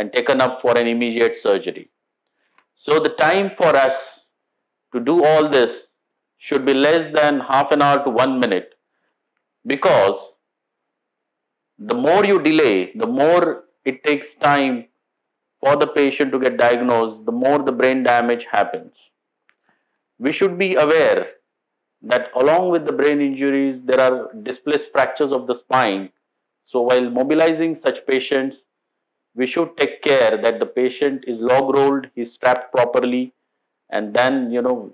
and taken up for an immediate surgery. So the time for us to do all this should be less than half an hour to one minute because the more you delay, the more it takes time for the patient to get diagnosed, the more the brain damage happens. We should be aware that along with the brain injuries, there are displaced fractures of the spine. So while mobilizing such patients, we should take care that the patient is log rolled, he's strapped properly, and then, you know,